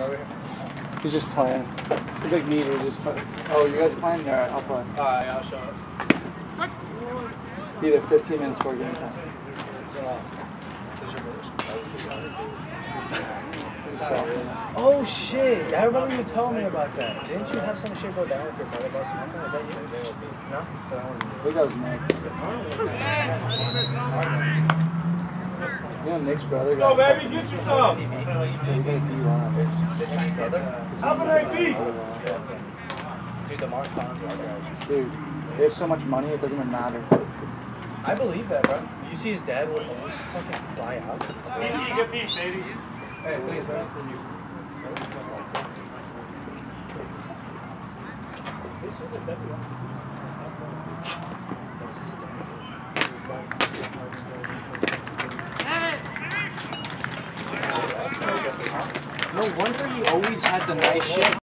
over here. He's just playing. He's like me. He's just play. Oh, you guys playing? All right, I'll play. Alright, I'll show up. Either 15 minutes for game time. There's your first. This is soft. Oh shit! I remember you telling me about that. Didn't you have some shit go down with your brother about something? Was that you? No? I think that was Nick. You know Nick's brother got. Go, baby, get you some. He got a DUI. Brother? How can I be? Dude, the Mark Collins is. Dude, they have so much money, it doesn't even matter. I believe that, bro. You see his dad would always fucking fly out. Baby, you get peace, baby. Hey, please, bro. No wonder he always had the nice shit.